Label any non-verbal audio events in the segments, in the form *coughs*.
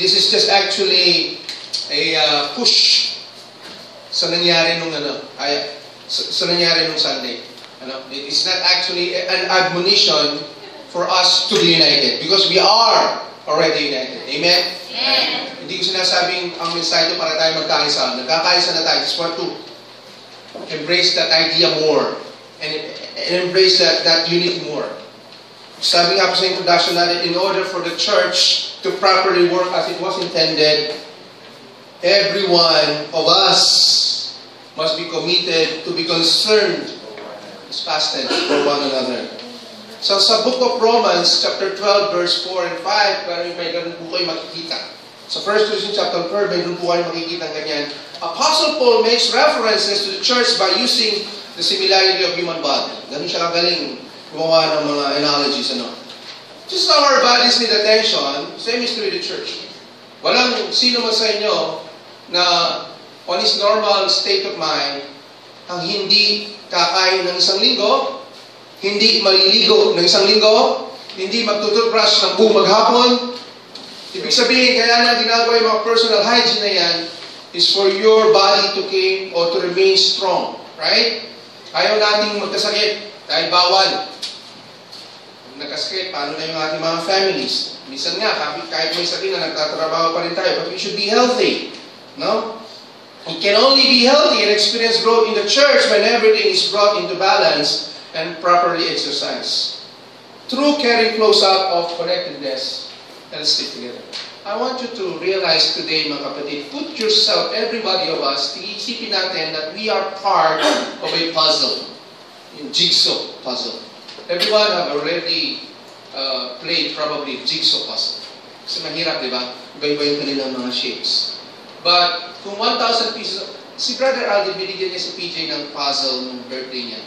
This is just actually a uh, push sa nangyari nung ano, ay, sa, sa nangyari nung Sunday. Ano, it's not actually an admonition for us to be united because we are already united. Amen? Amen. Hindi ko sinasabing ang mensahe ito para tayo magkaisa. Nagkakaisa na tayo. Just want to embrace that idea more and, and embrace that, that unity more. Sabi nga po sa introduction natin, in order for the church to properly work as it was intended, every one of us must be committed to be concerned, it's past tense, for one another. So sa book of Romans, chapter 12, verse 4 and 5, parang may ganun po kayo makikita. Sa 1 Corinthians chapter 4, may po kayo makikita ng ganyan. Apostle Paul makes references to the church by using the similarity of human body. Ganun siya kagaling gumawa ng mga analogies. Ano? Just how our bodies need attention, same is true with the church. Walang sino man sa inyo na on his normal state of mind, ang hindi kakain ng isang linggo, hindi maliligo ng isang linggo, hindi magtututbrush ng buong maghapon. Ibig sabihin, kaya na ginagawa yung mga personal hygiene na yan is for your body to keep or to remain strong. Right? Ayaw nating magkasakit dahil bawal. Nagkasakit, paano na yung ating mga families? Minsan nga, kahit, kahit may sakit na nagtatrabaho pa rin tayo, but we should be healthy. No? We can only be healthy and experience growth in the church when everything is brought into balance and properly exercised. True caring close up of connectedness and stick together. I want you to realize today, mga kapatid, put yourself, everybody of us, iisipin natin that we are part of a puzzle, in jigsaw puzzle. Everyone have already uh, played probably jigsaw puzzle. Kasi mahirap, di ba? Iba-iba yung kanilang mga shapes. But kung 1,000 pieces, si Brother Aldi, binigyan niya si PJ ng puzzle ng birthday niya.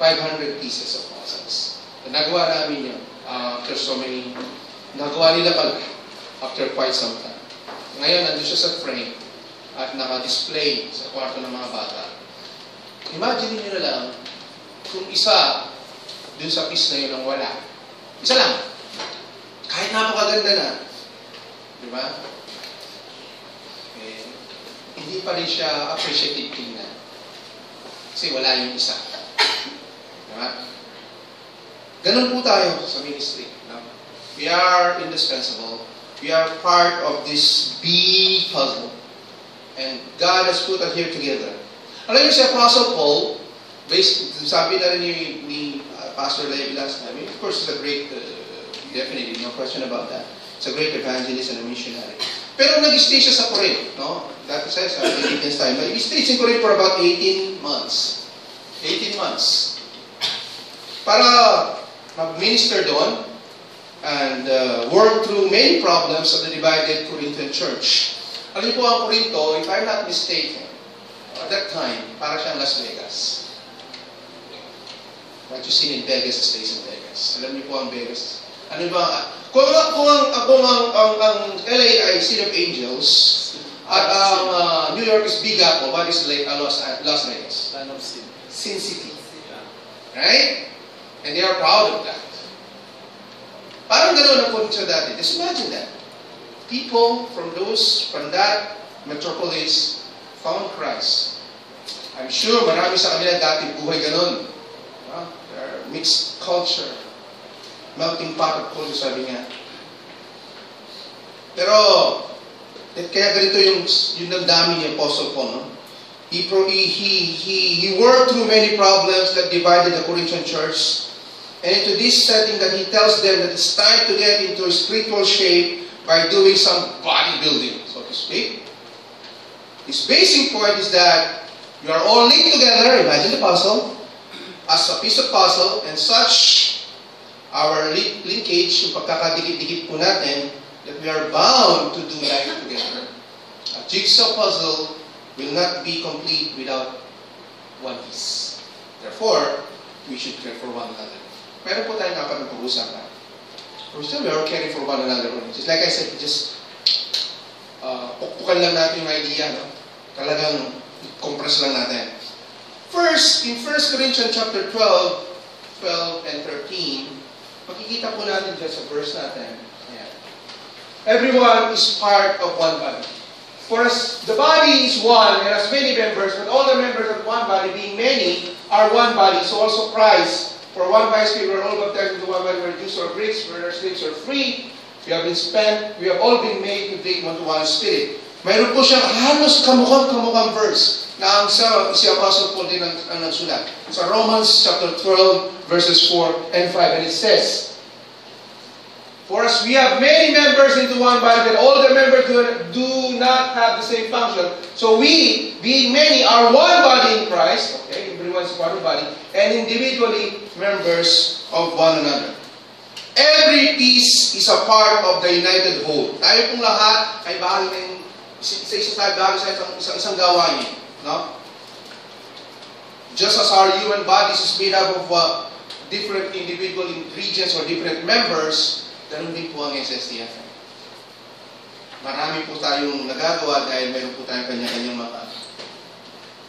500 pieces of puzzles. Nagawa namin yun uh, after so many, nagawa nila pag after quite some time. Ngayon, nandun siya sa frame at naka-display sa kwarto ng mga bata. Imagine niyo na lang kung isa dun sa piece na yun ang wala. Isa lang. Kahit napakaganda na. Di ba? Eh, hindi pa rin siya appreciative tingnan. Kasi wala yung isa. Diba? Ganun po tayo sa ministry. No? We are indispensable. We are part of this big puzzle. And God has put us here together. Alam niyo si Apostle Paul, based, sabi na rin ni, ni Pastor Levi last time, of course, he's a great, uh, definitely, no question about that. He's a great evangelist and a missionary. Pero nag-stay siya sa Corinth, no? That says, sa Philippians time. He stayed in Corinth for about 18 months. 18 months. Para mag-minister doon and uh, work through many problems of the divided Corinthian church. Alam po ang Corinto, if I'm not mistaken, at that time, para siyang Las Vegas. What you see in Vegas stays in Vegas. Alam niyo po ang Vegas. Ano ba? Kung, kung, ang, kung ang, ang, ang LA ay City of Angels, at ang uh, New York is Big Apple, what is like, uh, Los, uh, Las Vegas? Land of sin. Sin City. Right? And they are proud of that. Parang ganoon ang punto dati. Just imagine that. People from those, from that metropolis found Christ. I'm sure marami sa kanila dati buhay ganun. Mixed culture. Melting pot of culture, sabi nga. Pero, eh, kaya ganito yung, yung damdamin ni Apostle Paul, no? He, he, he, he, he worked through many problems that divided the Corinthian church. And into this setting that he tells them that it's time to get into a spiritual shape by doing some bodybuilding, so to speak. His basic point is that you are all linked together, imagine the puzzle, as a piece of puzzle, and such our link- linkage, yung pagkakadikit-dikit po natin, that we are bound to do life together. A jigsaw puzzle will not be complete without one piece. Therefore, we should care for one another. Meron po tayong dapat na pag-usapan. We're still we are caring for one another. Just like I said, just uh, pukpukan lang natin yung idea. No? Talagang compress lang natin. First, in 1 Corinthians chapter 12, 12 and 13, makikita po natin dyan sa verse natin. Ayan. everyone is part of one body. For as the body is one and has many members, but all the members of one body, being many, are one body, so also Christ. For one by Spirit, we are all baptized into one body, whether Jews or Greeks, whether slaves or free. We have been spent, we have all been made to drink one to one spirit. Mayroon po siyang halos kamukhang-kamukhang verse na ang sa si Apostle Paul din ang, ang nagsulat. Sa Romans chapter 12, verses 4 and 5, and it says, For us, we have many members into one body, but all the members do, do not have the same function. So we, being many, are one body in Christ. Okay, everyone is part of body, and individually members of one another. Every piece is a part of the united whole. Tayo pong lahat ay bahagi ng isa isa tayo bahagi sa isang, isang, isang gawain. No? Just as our human bodies is made up of uh, different individual ingredients or different members, Ganun din po ang SSTF. Marami po tayong nagagawa dahil meron po tayong kanya-kanyang mga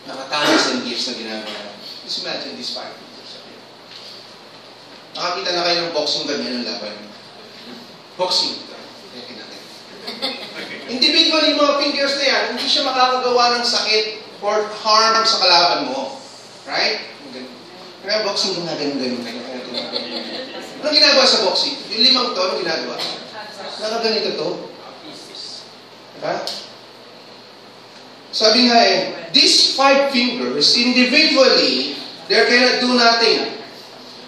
nakatanas and gifts na ginagawa. Just imagine these five fingers. Nakakita na kayo ng boxing ganyan ng laban. Boxing. Individually, yung mga fingers na yan, hindi siya makakagawa ng sakit or harm sa kalaban mo. Right? Kaya boxing ko nga ganun-ganun. Ano ginagawa sa boxing? Yung limang to, ano ginagawa? Nakaganito to. Diba? Sabi nga eh, these five fingers, individually, they cannot do nothing.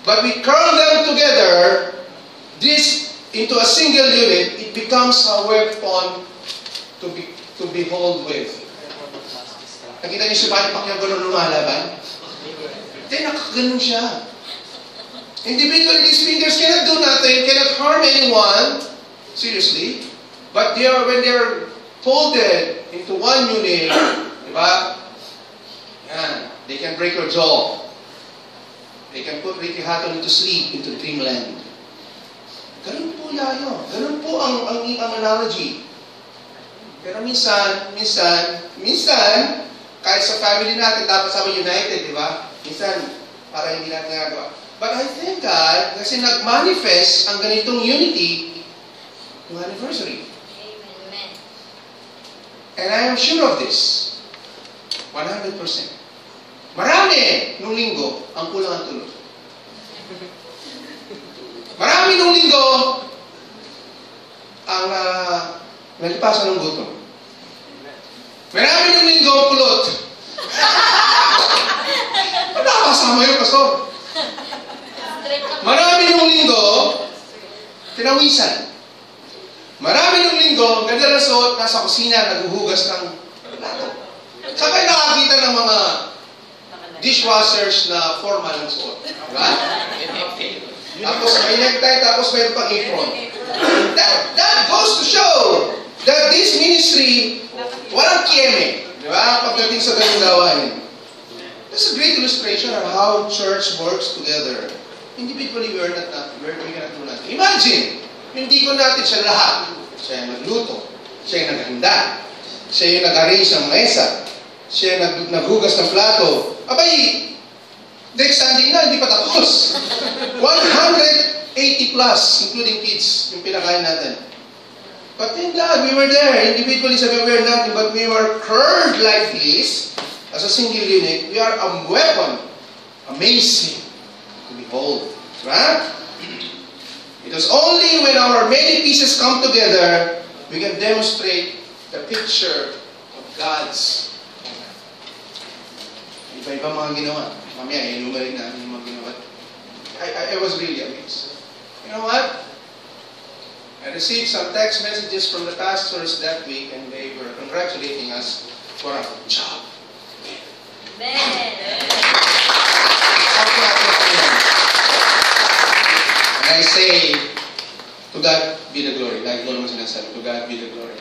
But we curl them together, this into a single unit, it becomes a weapon to be to behold with. Nakita niyo si Manny Pacquiao ganun lumalaban? Hindi, nakaganon siya. Individually, these fingers cannot do nothing, cannot harm anyone, seriously. But they are, when they are folded into one unit, *coughs* di ba? Yan. They can break your jaw. They can put Ricky Hatton into sleep, into dreamland. Ganun po yayo. Ganun po ang, ang, ang analogy. Pero minsan, minsan, minsan, kahit sa family natin, dapat sa united, di ba? Minsan, para hindi natin nagagawa. But I thank God kasi nag-manifest ang ganitong unity yung anniversary. Amen. And I am sure of this. 100%. Marami nung linggo ang kulang ang tulog. Marami nung linggo ang uh, nalipasan ng gutom. Marami nung linggo kulot. Nakakasama yun, pastor. Marami nung linggo, tinawisan. Marami nung linggo, nagdarasot, nasa kusina, naghuhugas ng plato. Sabay nakakita ng mga dishwashers na formal ng suot. Diba? Tapos may necktie, tapos may pang apron. That, that goes to show that this ministry, walang kieme. Di ba? Pagdating sa ganung gawain. That's a great illustration of how church works together. Individually, we are not, not we are we cannot. Imagine, hindi ko natin siya lahat. Siya yung nagluto. Siya yung naghanda. Siya yung nag-arrange ng mesa. Siya yung nag naghugas ng plato. Abay, next Sunday na, hindi pa tapos. *laughs* 180 plus, including kids, yung pinakain natin. But thank God, we were there. Individually, sabi we were nothing, but we were curved like this, as a single unit. We are a weapon. Amazing to behold. Right? It was only when our many pieces come together, we can demonstrate the picture of God's Iba-iba mga ginawa. Mamaya, inugaling natin yung mga ginawa. I, I, I was really amazed. You know what? I received some text messages from the pastors that week and they were congratulating us for our job. Amen. And I say, to God be the glory. Like naman sinasabi, to God be the glory.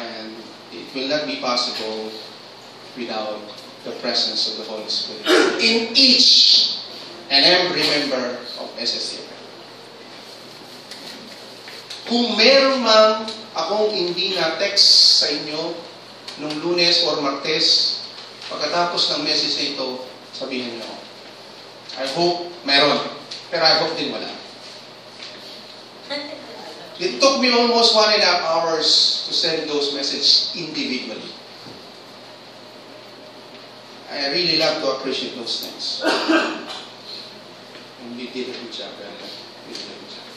And it will not be possible without the presence of the Holy Spirit in each and every member of SSCF. Kung meron man akong hindi na text sa inyo nung lunes or martes, pagkatapos ng message na ito, sabihin niyo. I hope meron. Pero I hope din wala. It took me almost one and a half hours to send those messages individually. I really love to appreciate those things. and we did a good job. Brenda. We did a good job.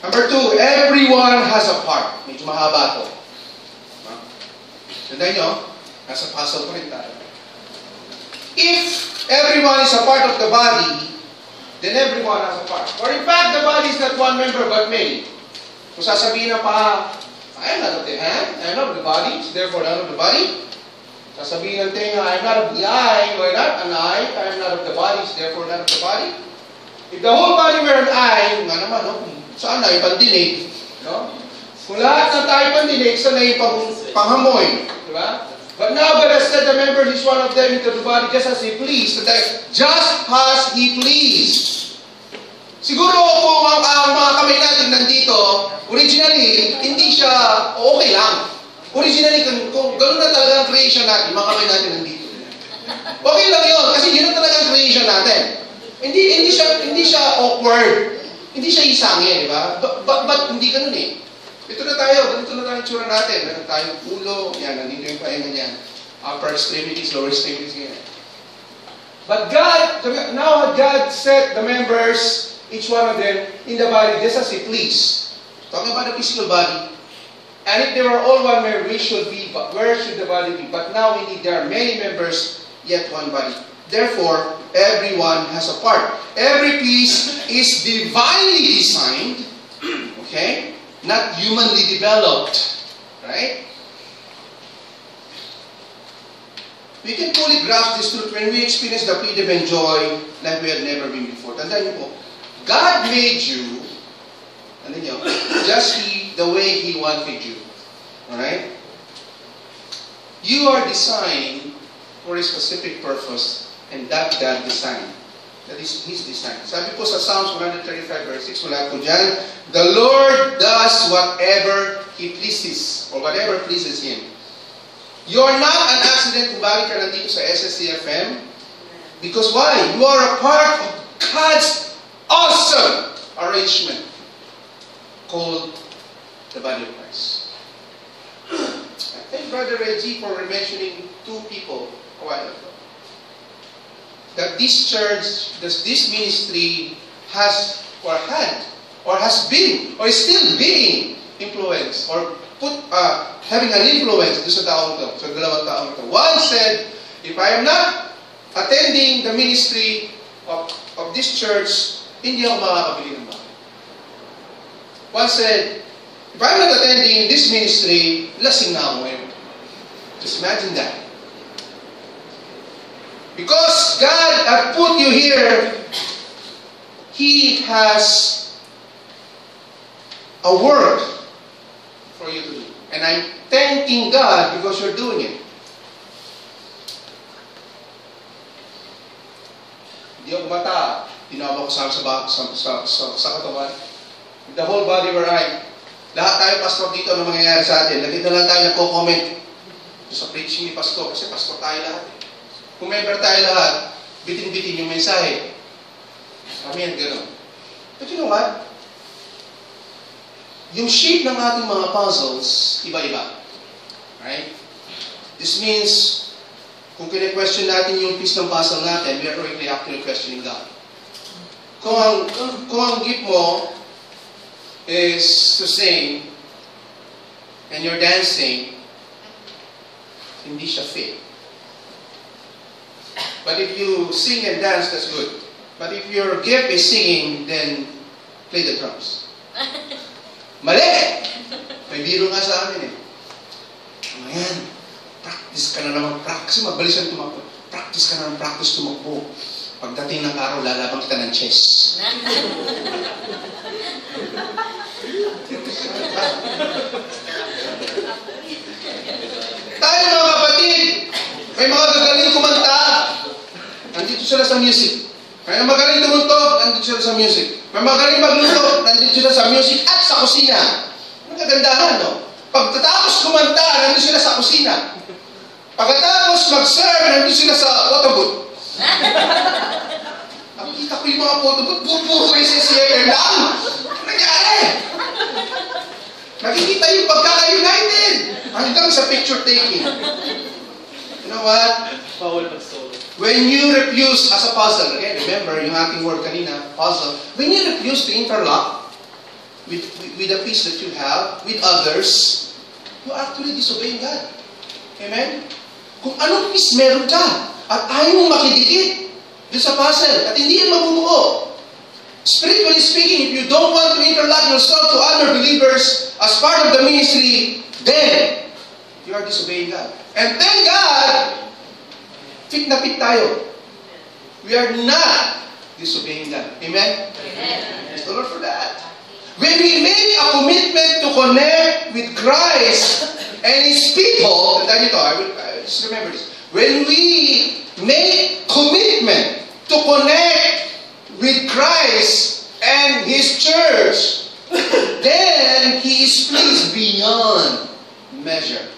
Number two, everyone has a part. Medyo mahaba to. Diba? Tandaan nyo, nasa puzzle pa rin tayo. If everyone is a part of the body, then everyone has a part. Or in fact, the body is not one member but many. Kung sasabihin ng paa, I am not of the hand, I am not of the body, therefore not of the body. Sasabihin ng tenga, I am not of the eye, are not an eye, I am not of the body, therefore not of the body. If the whole body were an eye, nga naman, no? Saan na ipandinig? No? Kung lahat ng tayo pandinig, saan na yung pang, panghamoy? Di ba? But now God has set the members, each one of them into the body just as He pleased. Just as He pleased. Siguro kung ang, ang mga kamay natin nandito, originally, hindi siya okay lang. Originally, kung, kung gano'n na talaga ang creation natin, mga kamay natin nandito. Okay lang yun, kasi yun na talaga ang creation natin. Hindi hindi siya hindi siya awkward. Hindi siya isangin, di ba? But, but, hindi ganun eh. Ito na tayo, ganito na tayo tsura natin. Meron tayong ulo, yan, nandito yung pahinga niyan. Upper extremities, lower extremities, ganyan. But God, now God set the members each one of them in the body just as He pleased. Talking about the physical body. And if they were all one member, we should be, but where should the body be? But now we need, there are many members, yet one body. Therefore, everyone has a part. Every piece is divinely designed, okay? Not humanly developed, right? We can fully grasp this truth when we experience the freedom and joy like we had never been before. God made you, just he, the way He wanted you. Alright? You are designed for a specific purpose, and that God designed. That is His design. Sabi po sa Psalms 135 verse 6, wala po dyan, The Lord does whatever He pleases, or whatever pleases Him. You are not an accident kung bakit ka nandito sa SSCFM. Because why? You are a part of God's awesome arrangement called the body of Christ. I thank Brother Reggie for mentioning two people a while ago. That this church, this, this ministry has or had or has been or is still being influenced or put uh, having an influence do sa taong to, sa dalawang taong to. One said, if I am not attending the ministry of, of this church, hindi ako makakabili ng bahay. One said, if I'm not attending this ministry, lasing na ako ngayon. Just imagine that. Because God had put you here, He has a work for you to do. And I'm thanking God because you're doing it. Hindi ako mata, Tinawa ko sa, sa, sa, sa, sa, sa katawan. The whole body were right. Lahat tayo, pastor, dito ano mangyayari sa atin. Lagi na lang tayo nagko-comment sa preaching ni pastor. Kasi pastor tayo lahat. Kung member tayo lahat, bitin-bitin yung mensahe. Yan gano'n. But you know what? Yung shape ng ating mga puzzles, iba-iba. Right? This means, kung kine-question natin yung piece ng puzzle natin, we are already actually questioning God. Kung ang, kung ang gift mo is to sing and you're dancing, hindi siya fit. But if you sing and dance, that's good. But if your gift is singing, then play the drums. *laughs* Mali! May biro nga sa amin eh. Ayan, practice ka na naman. Practice, mabilis ang tumakbo. Practice ka na naman, practice tumakbo. Pagdating ng araw, lalabang kita ng chess. *laughs* Tayo mga kapatid, may mga gagaling kumanta, nandito sila sa music. May magaling tumunto, nandito sila sa music. May magaling magluto, nandito sila sa music at sa kusina. Ang kagandahan, no? Pagkatapos kumanta, nandito sila sa kusina. Pagkatapos mag-serve, nandito sila sa water booth. *laughs* Nakikita ko yung mga photo ko, puro SSCFM lang. Ano nangyari? Nakikita yung pagkaka-united hanggang sa picture taking. You know what? Bawal mag-solo. When you refuse as a puzzle, again, remember yung ating word kanina, puzzle, when you refuse to interlock with, with, with the peace that you have with others, you actually disobey God. Amen? Kung anong peace meron ka, at ayaw mong makidikit doon sa puzzle, at hindi yan mabubuo. Spiritually speaking, if you don't want to interlock yourself to other believers as part of the ministry, then you are disobeying God. And thank God, fit na fit tayo. We are not disobeying God. Amen? Amen. Praise the Lord for that. When we make a commitment to connect with Christ and His people, I will, I just remember this. When we make commitment to connect with Christ and His church, *laughs* then He is pleased beyond measure.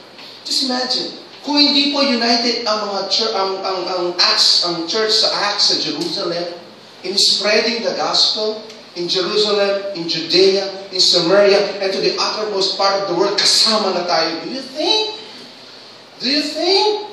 Just imagine, kung hindi po united ang mga church, ang, ang, ang Acts, ang church sa Acts sa Jerusalem, in spreading the gospel, in Jerusalem, in Judea, in Samaria, and to the uttermost part of the world, kasama na tayo. Do you think? Do you think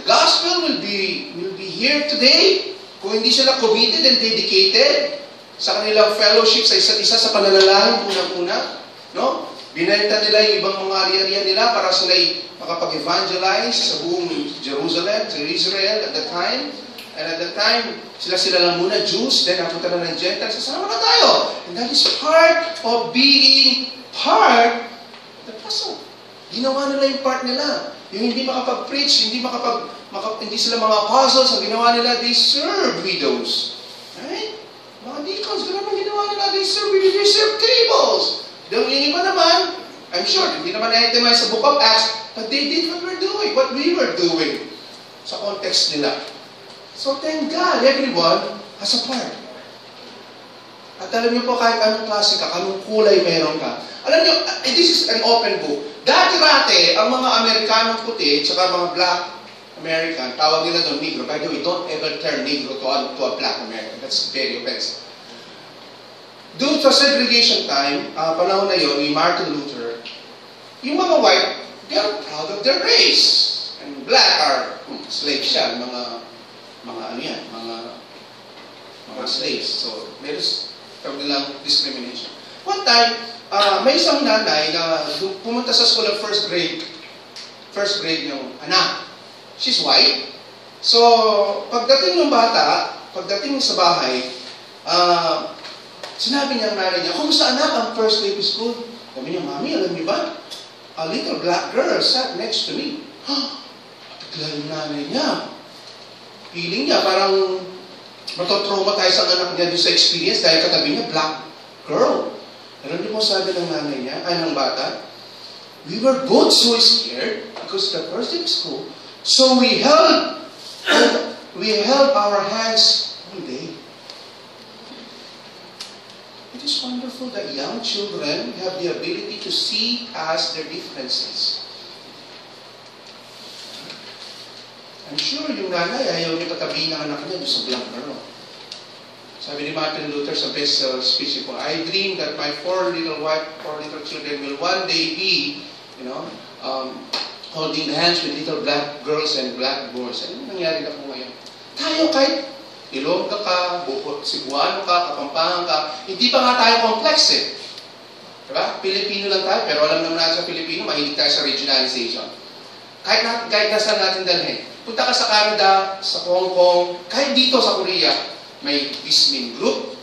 the gospel will be will be here today kung hindi sila committed and dedicated sa kanilang fellowship sa isa't isa sa pananalangin unang-una? No? Binenta nila yung ibang mga area-area nila para sila makapag-evangelize sa buong Jerusalem, sa Israel at the time. And at that time, sila-sila lang muna, Jews, then napunta na ng Gentiles, sasama na tayo. And that is part of being part of the puzzle. Ginawa nila yung part nila. Yung hindi makapag-preach, hindi makapag, makap, hindi sila mga apostles, ang ginawa nila, they serve widows. Right? Mga deacons, ganun ang ginawa nila, they serve widows, they serve tables. Yung iba naman, I'm sure, hindi naman na-itemize sa book of Acts, but they did what we're doing, what we were doing sa context nila. So thank God, everyone has a part. At alam niyo po, kahit anong klase ka, anong kulay meron ka. Alam niyo, eh, this is an open book. Dati-rate, ang mga Amerikanong puti, tsaka mga black American, tawag nila doon Negro. By the way, don't ever turn Negro to to a black American. That's very offensive. Doon sa segregation time, uh, panahon na yon ni Martin Luther, yung mga white, they're proud of their race. And black are hmm, slaves siya, mga mga ano yan, mga mga slaves. So, meron tawag nilang discrimination. One time, uh, may isang nanay na pumunta sa school of first grade, first grade yung anak. She's white. So, pagdating ng bata, pagdating sa bahay, uh, sinabi niya ang nanay niya, kumusta anak ang first day of school? Sabi niya, Mami, alam niyo ba? A little black girl sat next to me. Huh? Bigla yung nanay niya. Feeling niya parang matotraumatize ang anak niya doon sa experience dahil katabi niya, black girl. Alam niyo mo sabi ng nanay niya, ay ng bata? We were both so scared because the first day of school. So we held, we held our hands all day. It is wonderful that young children have the ability to see past their differences. I'm sure yung nanay ayaw niya patabihin ng anak niya sa black girl. Sabi ni Martin Luther sa best uh, speech ko, I dream that my four little white, four little children will one day be, you know, um, holding hands with little black girls and black boys. Ano nangyari na po ngayon? Tayo kahit Ilongga ka, Bukot, Cebuano ka, Kapampangan ka, hindi pa nga tayo complex eh. Diba? Pilipino lang tayo, pero alam naman natin sa Pilipino, mahilig tayo sa regionalization. Kahit, na, kahit nasa natin dalhin. Punta ka sa Canada, sa Hong Kong, kahit dito sa Korea, may Bismin group,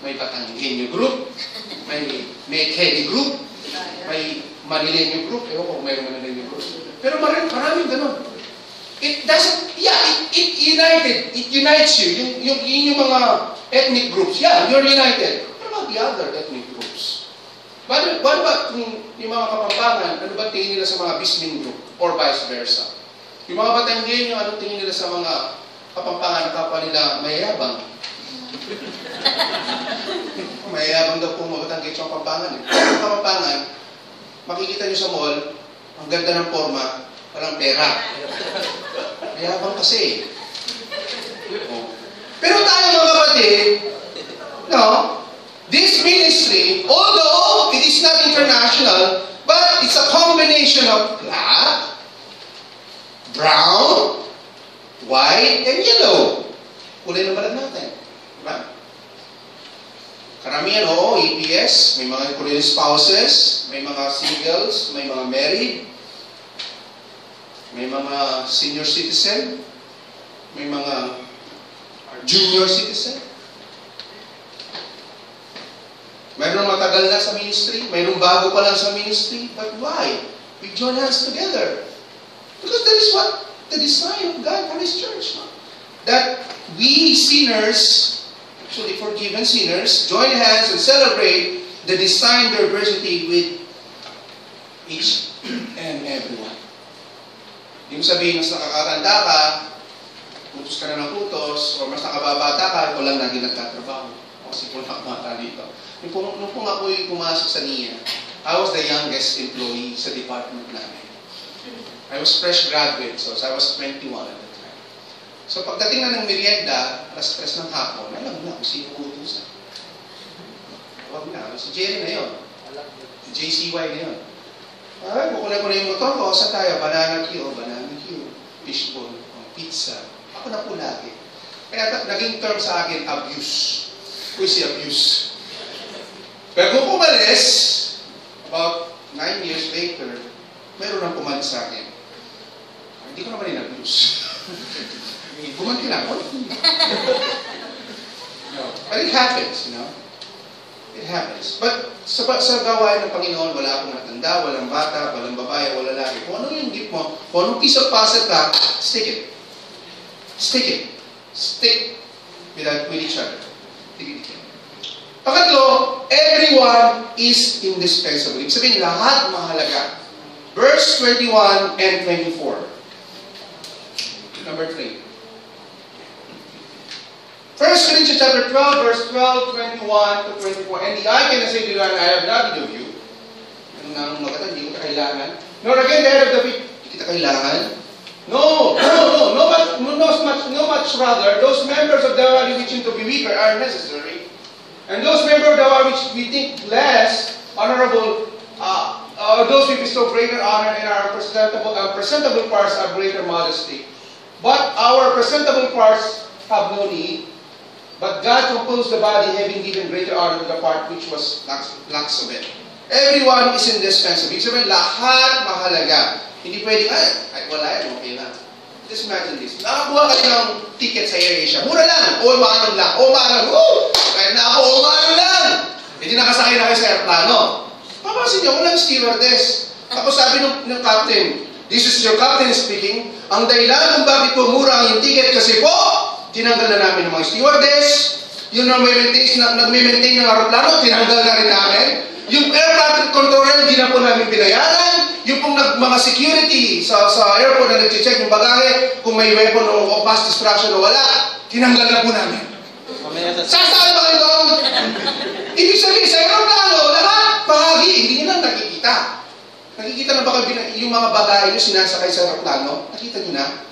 may Batanggenyo group, may Mekedi group, may Manileño group, ewan ko kung mayroon Manileño group. Pero maraming, maraming ganun. It doesn't, yeah, it, it united, it unites you. Yung, yung, yung, yung mga ethnic groups, yeah, you're united. What about the other ethnic groups? What, what about yung, yung mga kapampangan, ano ba tingin nila sa mga Bismin group? Or vice versa? Yung mga Batanggenyo, anong tingin nila sa mga kapampangan na kapwa nila mayayabang? *laughs* mayayabang daw po mga Batanggenyo sa kapampangan. Eh. Ang kapampangan, makikita nyo sa mall, ang ganda ng forma, walang pera. Mayabang kasi. Pero tayo mga kapatid, no, this ministry although it is not international, but it's a combination of black, brown, white, and yellow. Kulay ng balat natin. Diba? Karamihan, oo, EPS, may mga Korean spouses, may mga singles, may mga married, may mga senior citizen, may mga junior citizen. Mayroong matagal na sa ministry, mayroong bago pa lang sa ministry. But why? We join hands together. Because that is what the design of God for His church. No? That we sinners, actually forgiven sinners, join hands and celebrate the design diversity with each *clears throat* and everyone. Mo sabihin, mas nakakatanda ka, utos ka na ng utos, o mas nakababata ka, ito lang lagi nagtatrabaho. O kasi kung nakabata dito. Nung, nung, nung kung ako'y pumasok sa NIA, I was the youngest employee sa department namin. I was fresh graduate, so, I was 21 at the time. So pagdating na ng merienda, alas 3 ng hapon, alam na kung sino utusan. Huwag na, si Jerry na yun. Si JCY na yun. Ay, na yung motor ko, sa tayo, banana Q, banana Q, fishball, pizza. Ako na po lagi. Kaya naging term sa akin, abuse. Kung si abuse. Pero kung pumalis, about nine years later, meron nang pumalis sa akin. Hindi ko naman in-abuse. *laughs* Bumanti lang ako. no. *laughs* But it happens, you know. Happens. But sa, sa gawain ng Panginoon, wala akong matanda, walang bata, walang babae, walang lalaki. Kung ano yung gift mo, kung anong piece of puzzle ka, stick it. Stick it. Stick with, with each other. Pangatlo, everyone is indispensable. Ibig sabihin, lahat mahalaga. Verse 21 and 24. Number 3. First Corinthians chapter 12, verse 12, 21 to 24. And the eye cannot say to the hand, I have not need of you. Anong nanong magata, hindi kailangan. Nor again the head of the feet, hindi kita kailangan. No, no, no, no much, no, much, no much rather, those members of the body which seem to be weaker are necessary. And those members of the body which we think less honorable, uh, uh, those we bestow greater honor in our presentable, uh, presentable parts have greater modesty. But our presentable parts have no need. But God composed the body, having given greater honor to the part which was lacks, lacks of it. Everyone is indispensable. Ibig sabihin, lahat mahalaga. Hindi pwedeng, ay, ay wala yan, okay na. Just imagine this. Nakakuha kayo ng ticket sa AirAsia. Mura lang. O maanong lang. O maanong. Oh! Kaya na ako, o maanong lang. Hindi nakasakay na kayo sa aeroplano. Papansin niyo, walang stewardess. Tapos sabi ng, ng captain, This is your captain speaking. Ang dahilan kung bakit po mura ang yung ticket kasi po, tinanggal na namin ng mga stewardess, yung nag-maintain na, nag-maintain ng aeroplano, tinanggal na rin namin. Yung air traffic controller, hindi na po namin binayaran. Yung pong nag, mga security sa, sa airport na nag-check yung bagahe, kung may weapon o, o mass distraction o wala, tinanggal na po namin. Sasakay ba kayo doon? Ibig sabihin, sa aeroplano, lahat, bahagi, hindi nyo lang nakikita. Nakikita na ba kayo, yung mga bagahe nyo sinasakay sa aeroplano? Nakita nyo na?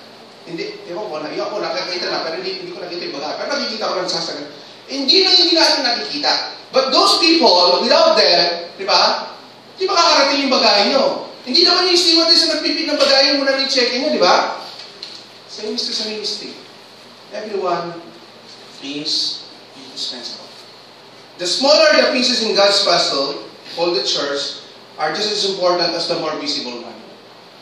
Hindi, ewan ko, na, ako nakakita na, pero hindi, hindi ko nakita yung bagahe. Pero nakikita ko lang sasakay. Hindi na hindi natin nakikita. But those people, without them, di ba? Di ba kakarating yung bagahe nyo? Hindi naman yung stewardess na nagpipit ng bagahe mo na check-in nyo, di ba? Same is sa ministry. Everyone is indispensable. The smaller the pieces in God's puzzle, all the church, are just as important as the more visible one.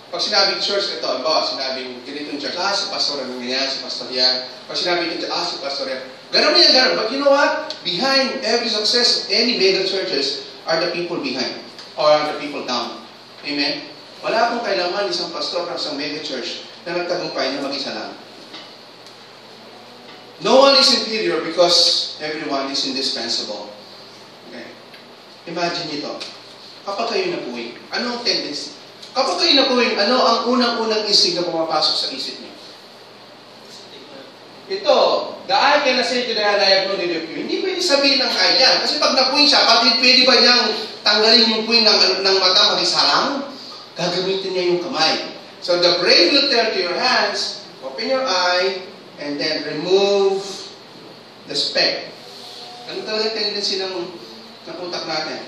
Pag sinabing church, ito, ba, sinabing ganitong church, ah, si pastor, ano ganyan, si pastor yan. Pag sinabing ito, ah, si pastor yan. Ganun yan, ganun. But you know what? Behind every success of any mega churches are the people behind, or are the people down. Amen? Wala akong kailangan isang pastor ng isang mega church na nagtagumpay na mag-isa lang. No one is inferior because everyone is indispensable. Okay? Imagine ito. Kapag kayo napuwing, ano ang tendency? Kapag kayo napuwing, ano ang unang-unang isig na pumapasok sa isip niyo? Ito, the eye can say to the hand, I have no need of you. Hindi pwede sabihin ng eye yan. Kasi pag napuwing siya, pati pwede ba niyang tanggalin yung puwing ng, ng mata magisarang? Gagamitin niya yung kamay. So the brain will tell to your hands, open your eye, and then remove the speck. Ano talaga tendency ng ng utak natin.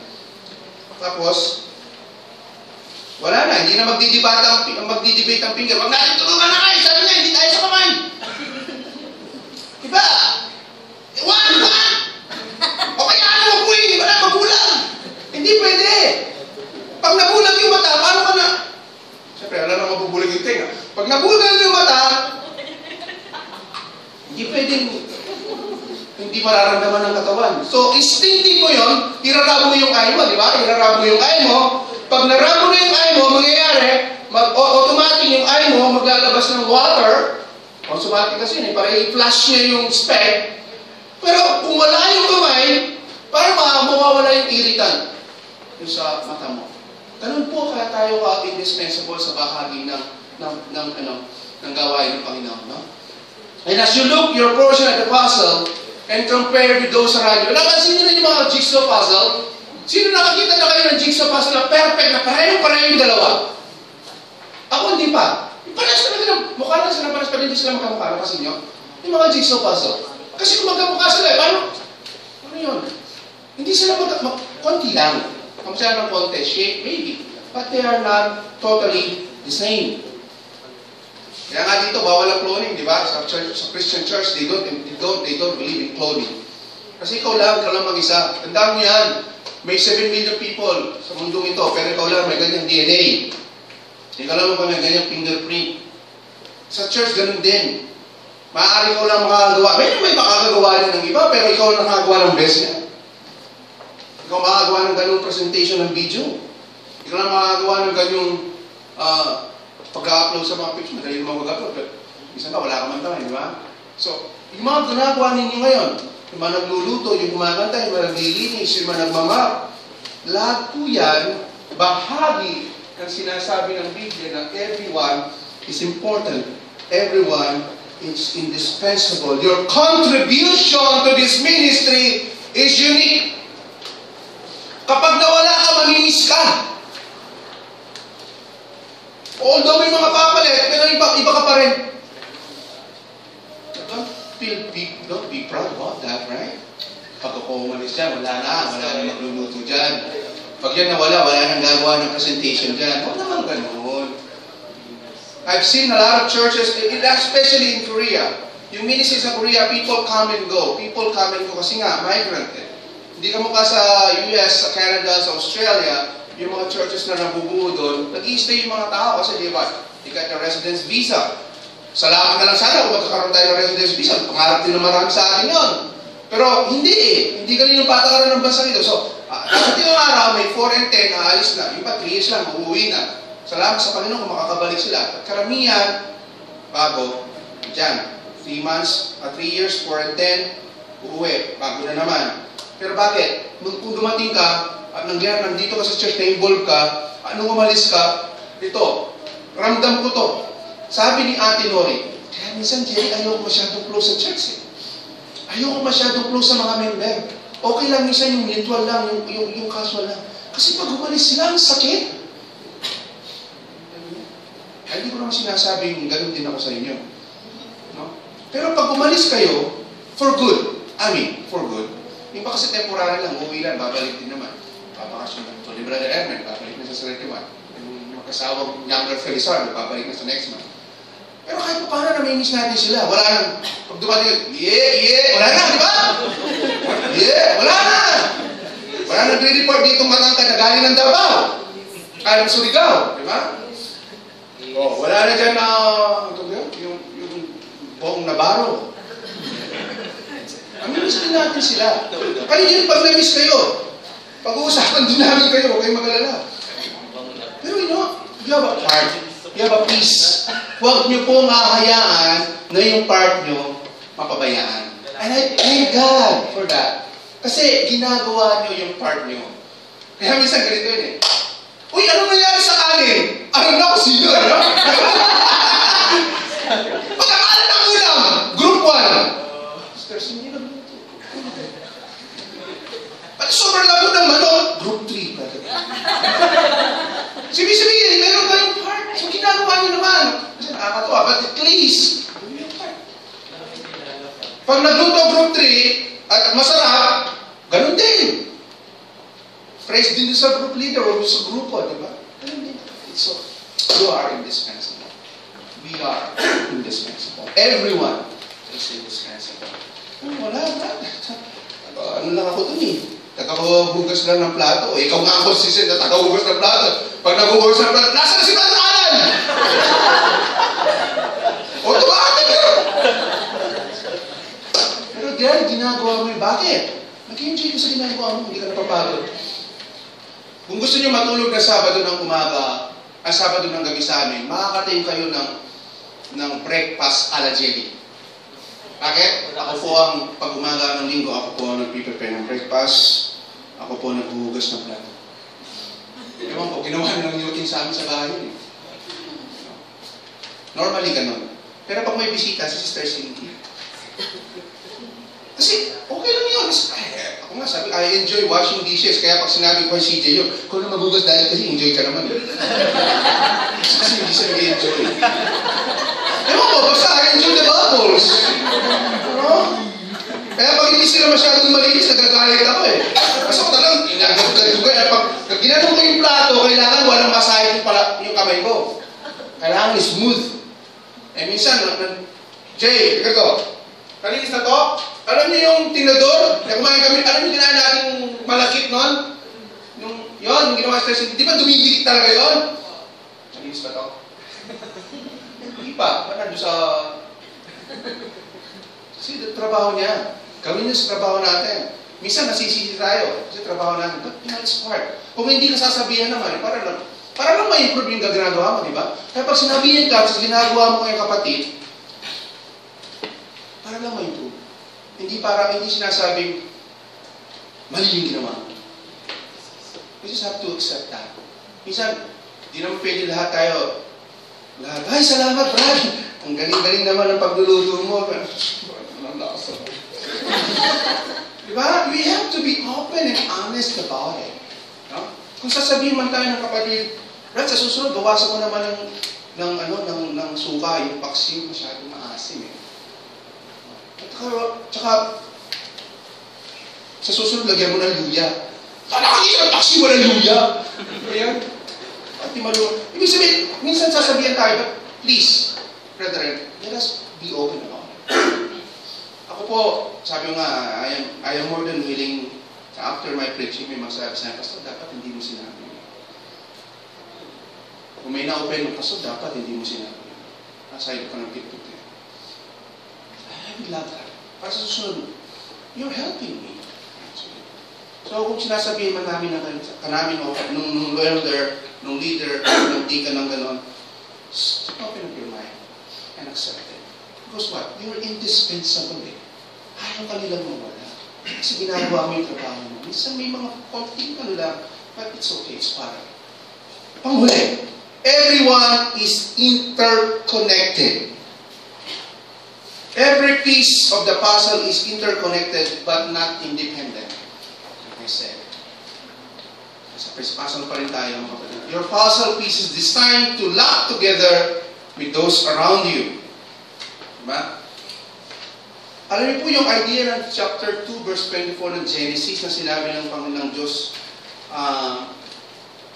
Tapos, wala na, hindi na magdidebate ang, magdidebate ang finger. Wag natin tulungan na kayo, sabi niya, hindi tayo sa kamay. Diba? Eh, wag, wag! O kaya ano mo eh, wala magulang. Hindi pwede. Pag nabulag yung mata, paano ka na? Siyempre, wala na mabubulag yung tenga. Pag nabulag yung mata, hindi pwedeng hindi mararamdaman ng katawan. So, instinctive mo yun, irarabo mo yung eye mo, di ba? Irarabo mo yung eye mo. Pag narabo mo yung eye mo, mangyayari, mag automatic yung eye mo, maglalabas ng water. Automatic kasi yun, eh, para i-flash niya yung speck. Pero kung wala yung kamay, para mawawala yung irritant yung sa mata mo. Ganun po kaya tayo ka indispensable sa bahagi ng, ng, ng, ano, ng gawain ng Panginoon. No? And as you look your portion at the puzzle, and compare with those around you. Napansin niyo na yung mga jigsaw puzzle? Sino nakakita na kayo ng jigsaw puzzle na perfect, na pareho-pareho yung dalawa? Ako hindi pa. Parehas talaga na, mukha na sila, parehas pa hindi sila magkamukha. Napansin niyo? Yung mga jigsaw puzzle. Kasi kung magkamukha sila, eh, paano? Ano yun? Hindi sila mag... mag konti lang. Kung sila ng konti, shape, maybe. But they are not totally the same. Kaya nga dito, bawal ang cloning, di ba? Sa, church, sa Christian church, they don't, they don't, they don't believe in cloning. Kasi ikaw lang, ikaw lang mag-isa. Tandaan mo yan. May 7 million people sa mundong ito, pero ikaw lang may ganyang DNA. Ikaw lang may ganyang fingerprint. Sa church, ganun din. Maaari ikaw lang makakagawa. May may makakagawa din ng iba, pero ikaw lang nakagawa ng best niya. Ikaw makakagawa ng ganung presentation ng video. Ikaw lang makakagawa ng ganyong uh, pag-upload sa mga picture, madali naman mag-upload. Pero minsan ka, wala ka man tayo, di ba? So, yung mga ginagawa ninyo ngayon, yung mga nagluluto, yung kumakanta, yung mga naglilinis, yung mga nagmamap, lahat po yan, bahagi ng sinasabi ng Biblia na everyone is important. Everyone is indispensable. Your contribution to this ministry is unique. Kapag nawala ka, mamimiss ka. Although may mga papalit, pero iba, iba ka pa rin. Don't feel big, don't be proud about that, right? Pag ako umalis dyan, wala na, wala na magluluto dyan. Pag yan nawala, wala nang gagawa ng presentation dyan. Huwag naman ganun. I've seen a lot of churches, especially in Korea. Yung ministry sa Korea, people come and go. People come and go kasi nga, migrant eh. Hindi ka mukha sa US, sa Canada, sa Australia, yung mga churches na nabubuo doon, nag stay yung mga tao kasi di ba, di ka ng residence visa. Salamat na lang sana kung magkakaroon tayo ng residence visa. Pangarap din na marami sa atin yon. Pero hindi eh. Hindi kanino patakaran ng bansa nito. So, uh, dapat yung araw, may 4 and 10, aalis na. Yung pa 3 years lang, uuwi na. Salamat sa Panginoon kung makakabalik sila. At karamihan, bago, dyan, 3 months, 3 uh, years, 4 and 10, uuwi. Bago na naman. Pero bakit? Kung dumating ka, at nangyari, nandito ka sa church, na-involve ka, anong umalis ka, ito, ramdam ko to. Sabi ni Ate Nori, kaya minsan, Jerry, ayaw ko masyadong close sa church eh. Ayaw ko masyadong close sa mga member. Okay lang minsan yung mutual lang, yung, yung, yung casual lang. Kasi pag umalis sila, ang sakit. Kaya hindi ko naman sinasabing ganun din ako sa inyo. No? Pero pag umalis kayo, for good, I mean, for good, yung kasi temporary lang, uwi lang, babalik din naman papakasyon ng ito. Ni Brother Edmund, babalik na sa 31. Yung magkasawang younger Felizar, babalik na sa next month. Pero kahit pa paano namimiss natin sila. Wala nang, pag dumating, yeah, yeah, wala na, di ba? Yeah, wala na. Wala nang re-report dito matangkad na galing ng Davao. Kaya ng Surigao, di ba? Oh, wala na dyan na, uh, ito yung, yung, yung buong Navarro. Namimiss din natin sila. Kayo din pag namiss kayo, pag-uusapan din namin kayo, huwag kayong magalala. Pero you know, you have a part. Have a peace. Huwag niyo pong hahayaan na yung part niyo mapabayaan. And I thank God for that. Kasi ginagawa niyo yung part niyo. Kaya minsan ganito yun eh. Uy, ano nangyari sa kanin? Alam na ko sino, ano? *laughs* Pagkakalan ng ulam, group 1. Sister, sino Pati sobrang labo ng manok, group 3 pa. Sabi-sabihin, meron kayong part. So, ginagawa niyo naman. Kasi nakakatuwa, but at least, Pag nagluto group 3, at masarap, ganun din. praise din sa group leader o sa grupo, di ba? Ganun din. So, you are indispensable. We are indispensable. Everyone is indispensable. Oh, wala, wala. Ano lang ako dun eh. Tagahugas lang ng plato. Ikaw nga ako si na tagahugas ng plato. Pag naghugas ng plato, nasa na si Bantalan? Automatic yun. Gary, ginagawa mo yun. Bakit? Nag-enjoy ka sa ginagawa mo, hindi ka napapagod. Kung gusto niyo matulog na Sabado ng umaga, ang Sabado ng gabi sa amin, makakatayin kayo ng, ng breakfast ala jelly. Bakit? Ako po ang pag umaga ng linggo, ako po ang nagpiprepare ng breakfast. Ako po naghuhugas ng plato. Ewan ko, ginawa na ng yutin sa amin sa bahay. eh. Normally ganun. Pero pag may bisita, si Sister Cindy. Kasi okay lang yun. Is- ay, Ako nga sabi, I enjoy washing dishes. Kaya pag sinabi ko kay CJ yun, kung na maghugas dahil kasi enjoy ka naman. Eh. kasi hindi siya nag-enjoy. Ewan ko, basta I enjoy the bubbles. Ano? Kaya pag hindi sila masyadong malinis, nagagalit ako eh. Inagagagad ko eh. Pag, pag ginanong ko yung plato, kailangan walang masahe yung, pala, yung kamay ko. Kailangan smooth. Eh minsan, Jay, ito, kalinis na to. Alam niyo yung tinador? Na kumain kami, alam niyo ginawa natin malakit noon? Yung, yun, yung ginawa sa Di ba dumidikit talaga yun? Kalinis ba to? *laughs* Hindi pa. Wala doon sa... Kasi trabaho niya. Gawin niya sa trabaho natin. Minsan nasisisi tayo kasi trabaho natin. Know, it's part. Kung hindi nasasabihan naman, para lang, para lang ma-improve yung ginagawa mo, di ba? Kaya pag sinabihan ka sa ginagawa mo kay kapatid, para lang ma-improve. Hindi para, hindi sinasabing, mali yung ginawa mo. We just have to accept that. Minsan, di naman pwede lahat tayo, lahat, ay, salamat, Brad! Ang galing-galing naman ng pagluluto mo. Ang lasa. Diba? We have to be open and honest about it. No? Kung sasabihin man tayo ng kapatid, Brad, sa susunod, bawasan mo naman ng, ng, ano, ng, ng suka, yung maasim eh. At saka, tsaka, sa susunod, lagyan mo ng luya. Nakakita ng vaccine, walang luya. Ayan. Pati malu. Ibig sabihin, minsan sasabihan tayo, but please, brethren, let us be open about it. Ako po, sabi ko nga, I am, I am more than willing, after my preaching, may magsabi sa Pastor, dapat hindi mo sinabi. Kung may na-open mo, Pastor, dapat hindi mo sinabi. Aside ko ng tip I would that. Para sa susunod, you're helping me. So kung sinasabihin man namin na ka namin o nung, nung elder, nung leader, *clears throat* nung deacon ng ganon, open up your mind and accept it. Because what? You're indispensable eh. Ayaw ka nilang mawala. Kasi ginagawa mo yung trabaho mo. Minsan may mga konting ano lang, but it's okay, it's para. Panghuli, everyone is interconnected. Every piece of the puzzle is interconnected but not independent. I said. Sa puzzle pa rin tayo mga kapatid. Your puzzle piece is designed to lock together with those around you. Diba? Alam niyo po yung idea ng chapter 2 verse 24 ng Genesis na sinabi ng Panginoong Diyos uh,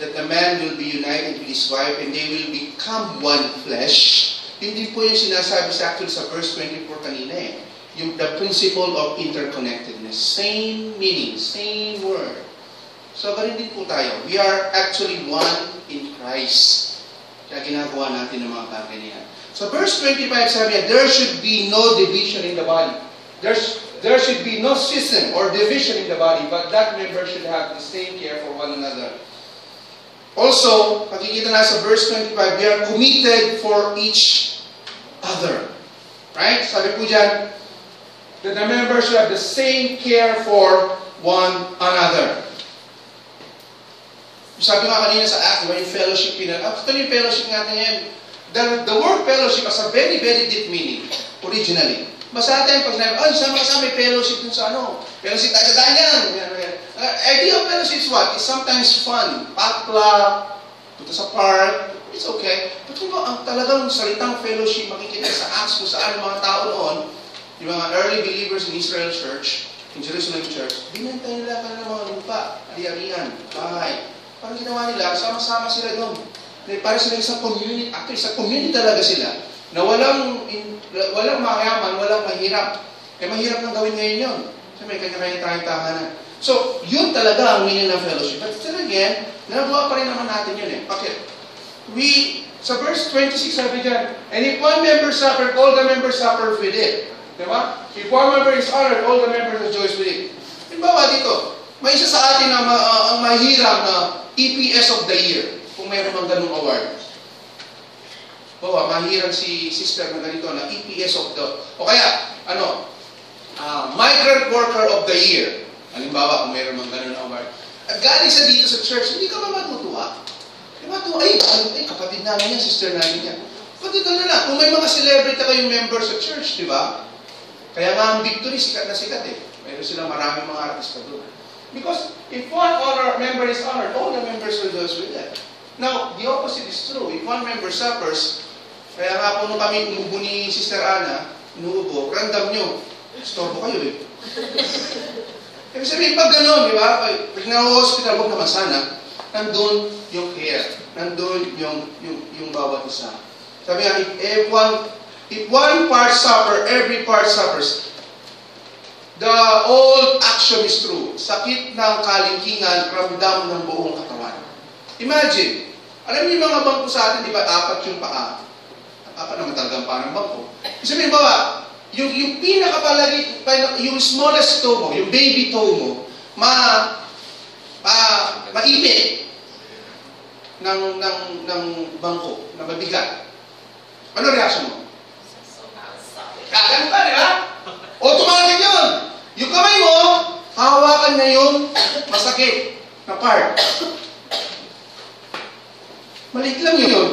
that the man will be united with his wife and they will become one flesh. Hindi po yung sinasabi sa actually sa verse 24 kanina eh. Yung the principle of interconnectedness. Same meaning, same word. So, ganun din po tayo. We are actually one in Christ. Kaya ginagawa natin ng mga bagay na yan. So, verse 25 sabi niya, there should be no division in the body. There's, there should be no schism or division in the body, but that member should have the same care for one another. Also, makikita na sa verse 25, we are committed for each other. Right? Sabi po dyan, that the members should have the same care for one another. Sabi nga kanina sa act, yung fellowship pinag Actually, yung fellowship natin ngayon, the, the word fellowship has a very, very deep meaning, originally. Basta natin, pag sinabi, ay, sama ka sa may fellowship dun sa ano, fellowship tayo sa danyan. Uh, idea of fellowship is what? It's sometimes fun. Patla, punta sa park, it's okay. But kung ang talagang salitang fellowship makikita sa Acts kung saan mga tao noon, yung mga early believers in Israel Church, in Jerusalem Church, binenta nila ka ng mga lupa. ari-arian, bahay. Parang ginawa nila, sama-sama sila doon. Para sila isang community, actually, isang community talaga sila, na walang, in, walang mayaman, walang mahirap. Eh, mahirap nang gawin ngayon yun. Kasi may kanya-kanya tayong tahanan. So, yun talaga ang meaning ng fellowship. But still again, nagawa pa rin naman natin yun eh. Okay. We, sa verse 26 sabi dyan, And if one member suffered, all the members suffer with it. Diba? If one member is honored, all the members rejoice with it. Halimbawa dito, may isa sa atin na ma, uh, ang mahirap na EPS of the year, kung mayroon mang ganung award. Bawa, mahirap si sister na ganito na EPS of the, o kaya, ano, uh, migrant worker of the year. Halimbawa, kung mayroon mang ganun award. At galing sa dito sa church, hindi ka ba matutuwa? Di ba? Ay, ay, kapatid namin yan, sister namin yan. Kapatid na na, kung may mga celebrity kayong member sa church, di ba? Kaya nga ang victory, sikat na sikat eh. Mayroon silang maraming mga artista doon. Because if one honor, member is honored, all the members will do with that. Now, the opposite is true. If one member suffers, kaya nga po nung kami inuubo ni Sister Ana, inuubo, random nyo, Storbo kayo eh. Ibig sabihin, pag gano'n, di ba? Pag na-hospital, huwag naman sana, nandun yung care. Nandun yung, yung, yung bawat isa. Sabi nga, if, if, one, if one part suffer, every part suffers. The old action is true. Sakit ng kalingkingan, ramdam ng buong katawan. Imagine, alam niyo yung mga bangko sa atin, di ba, apat yung paa. Apat naman talagang paa ng bangko. Sabihin, bawa, yung, yung pinakapalagi, yung smallest toe mo, yung baby toe mo, ma, pa, maipit ng, ng, ng bangko, na mabigat. Ano reaction mo? Kagan pa, di ba? Automatic yun. Yung kamay mo, hawakan na yung masakit na part. Maliit lang yun.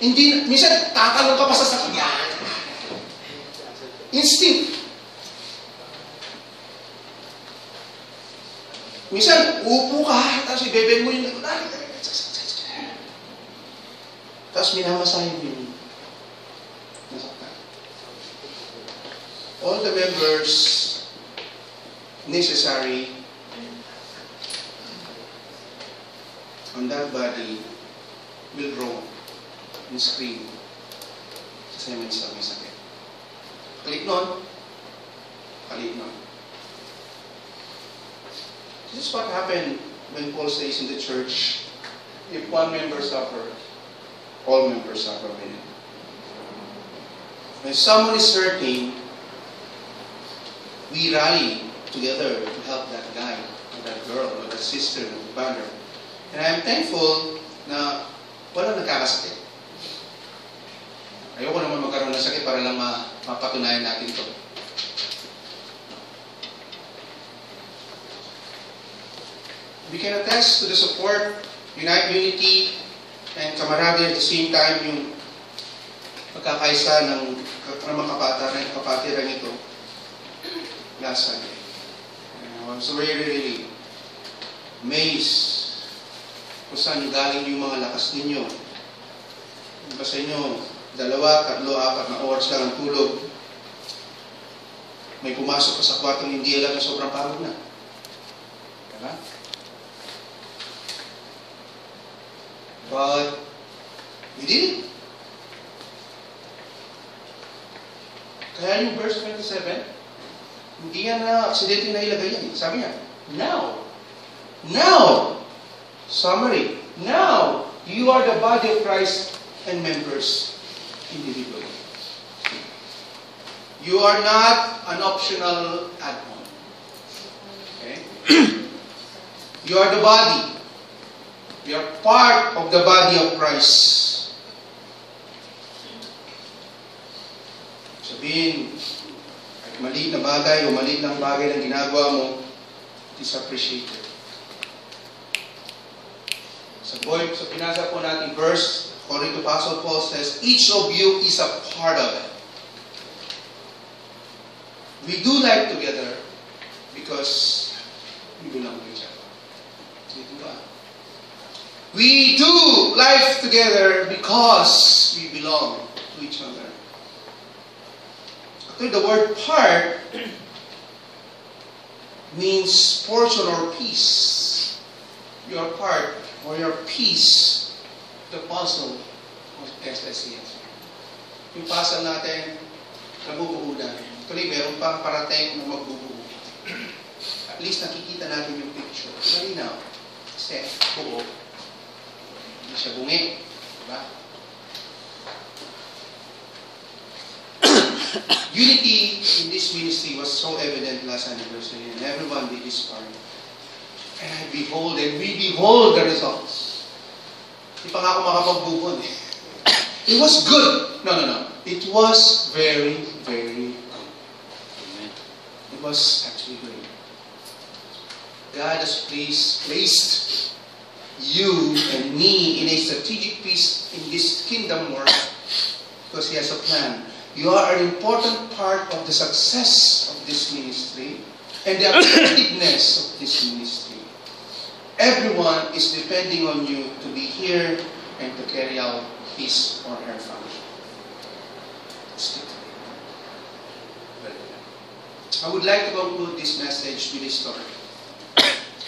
Hindi, minsan, takalong ka pa sa sakit. Instinct. Minsan, upo ka, tapos ibeben mo yung... Tapos minamasahin mo yung nasaktan. All the members necessary on that body will grow and scream kasi may sa may Kalik nun, kalik nun. This is what happened when Paul says in the church, if one member suffer, all members suffer with it. When someone is hurting, we rally together to help that guy, or that girl, or that sister, or that brother. And I'm thankful na walang nagkakasakit. Ayoko naman magkaroon ng sakit para lang ma mapatunayan natin to. We can attest to the support, unite unity, and camaraderie at the same time yung pagkakaisa ng kapatiran, kapatiran ito last Sunday. Uh, so really, really amazed kung saan galing yung mga lakas ninyo. Iba sa inyo, dalawa, tatlo, apat na oras lang ang tulog. May pumasok ka sa kwartong hindi alam na sobrang pagod na. Diba? But, we did it. Kaya yung verse 27, hindi yan na aksidente na ilagay yan. Sabi niya, now, now, summary, now, you are the body of Christ and members individually. You are not an optional add-on. Okay? *clears throat* you are the body. You are part of the body of Christ. Sabihin, kahit maliit na bagay o maliit na bagay na ginagawa mo, it is appreciated. Sa, boy, sa pinasa po natin verse, According to Apostle Paul says, each of you is a part of it. We do life together because we belong to each other. We do life together because we belong to each other. Actually, the word part *clears throat* means portion or piece. Your part or your piece, the puzzle of SSCS. Yung puzzle natin, nabubuo na. Tuloy, meron pang parating na magbubuo. At least nakikita natin yung picture. Malinaw. Kasi buo. Hindi siya bungi. Diba? *coughs* Unity in this ministry was so evident last anniversary and everyone did his part. And I behold and we behold the results. Di pa nga ako makapagbubon eh. It was good. No, no, no. It was very, very good. It was actually great. God has placed, placed you and me in a strategic piece in this kingdom work because He has a plan. You are an important part of the success of this ministry and the *coughs* effectiveness of this ministry. Everyone is depending on you to be here and to carry out his or her function. I would like to conclude this message with a story.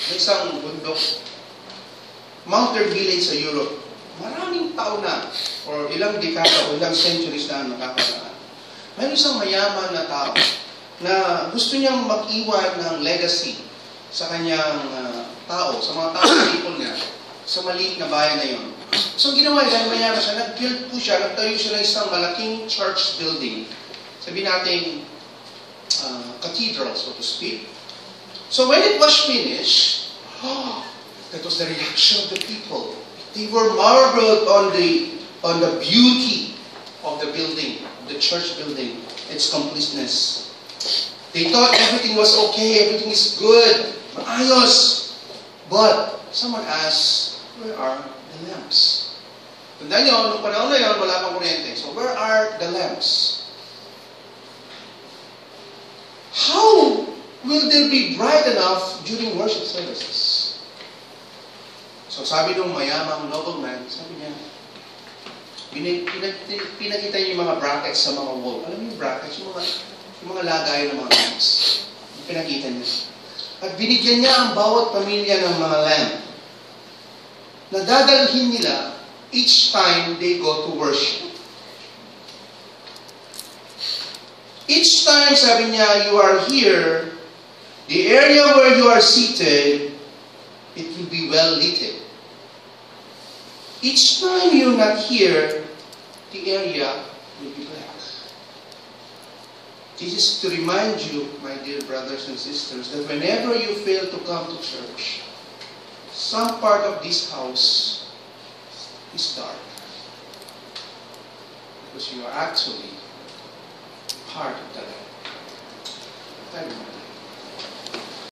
May isang bundok, Mountain Village sa Europe. Maraming taon na, or ilang dekada o ilang centuries na nakakaraan. May isang mayaman na tao na gusto niyang mag-iwan ng legacy sa kanyang ah, tao, sa mga tao people niya, sa maliit na bayan na yon. So, ginawa niya, dahil mayaman siya, nag-build po siya, nagtayo siya ng isang malaking church building. Sabi natin, uh, cathedral, so to speak. So, when it was finished, oh, that was the reaction of the people. They were marveled on the on the beauty of the building, the church building, its completeness. They thought everything was okay, everything is good, maayos. But someone asked, where are the lamps? Tandaan nyo, noong panahon na yun, wala pang kuryente. So where are the lamps? How will they be bright enough during worship services? So sabi nung mayamang nobleman, sabi niya, pinakita niyo yung mga brackets sa mga wall. Alam niyo yung brackets? Yung mga, yung mga lagay ng mga lamps. Pinakita niya. At binigyan niya ang bawat pamilya ng mga lamp na dadalhin nila each time they go to worship. Each time, sabi niya, you are here, the area where you are seated, it will be well lit. Each time you're not here, the area will be black. This is to remind you, my dear brothers and sisters, that whenever you fail to come to church, some part of this house is dark. Because you are actually part of the light.